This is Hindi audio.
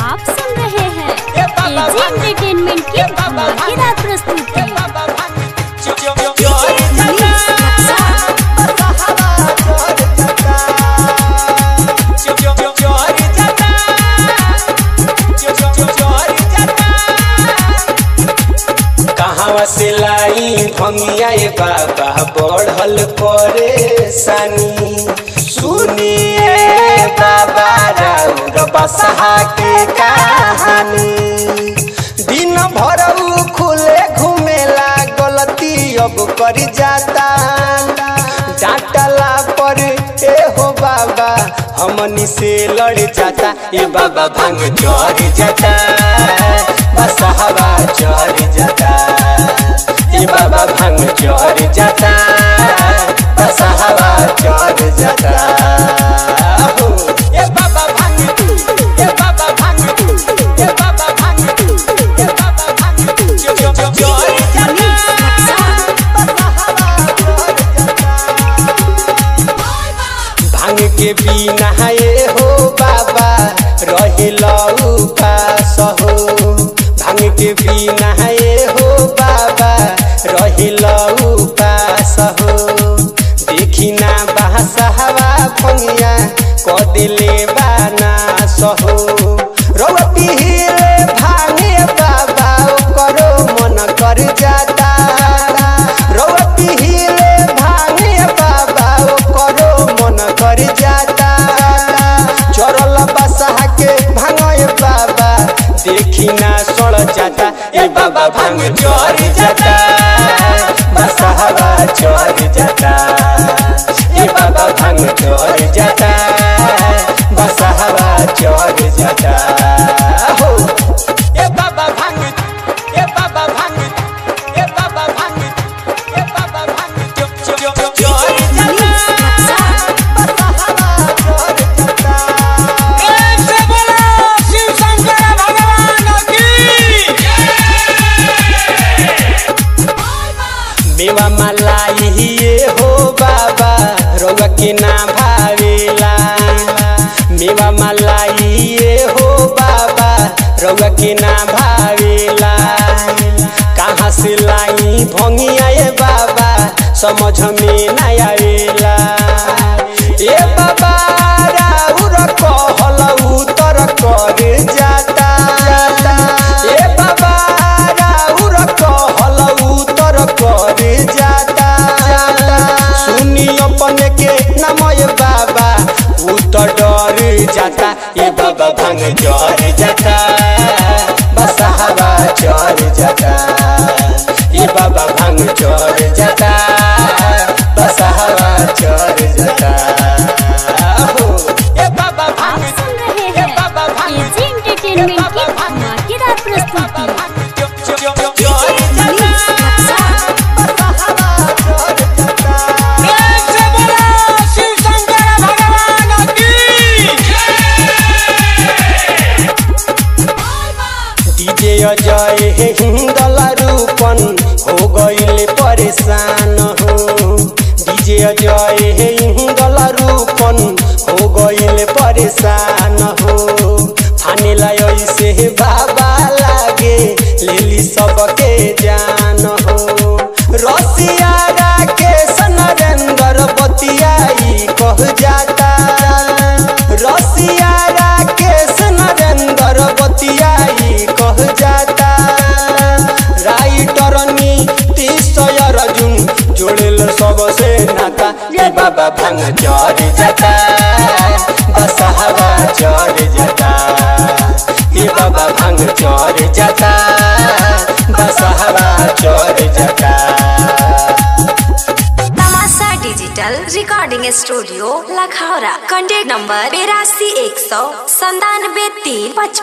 आप सुन रहे हैं एंटरटेनमेंट की प्रस्तुति। कहवा से लाई भंगिया ए बाबा, बढ़ल परेशानी। सुनिए बाबा। बसहा के कहानी। दिन भर खुले घूमेला, गलती अब कर जाता। डांटला पर ए हो बाबा हमनी से लड़ जाता। ए बाबा भाँग चढ़ जाता बसहवा चढ़ जाता। ए बाबा भाँग चढ़ जाता। के बिना ये हो बाबा। रही उपास हो भाँग के बिना ये हो बाबा। रहिला उपास हो देखी ना बासहवा भंगिया क दिले बाना सहो। जाता ए बाबा भाँग चोरी जाता जाता ए बाबा भाँग चोर जाता। रोग के ना भावेला। मेवा ये हो बाबा रोग के ना भावेला। कहाँ से लाई ये बाबा समझ में ना जाता ये बाबा भंग चढ़ जाता। बसहवा चढ़ जाता ये बाबा भंग चढ़ जाता। डीजे अजय हे हिंदल रूपन हो गईल परेशान हो डीजे अजय हे हिंदल रूपन हो गईल परेशान हो ला ऐसे हे बाबा लागे लेली सबके जान बाबा भाँग चढ़ जाता बसहवा चढ़ जाता। ए बाबा भाँग चढ़ जाता बसहवा चढ़ जाता। Digital recording studio Lakhaura contact number बेरासी एक सौ संतानवे तीन पचपन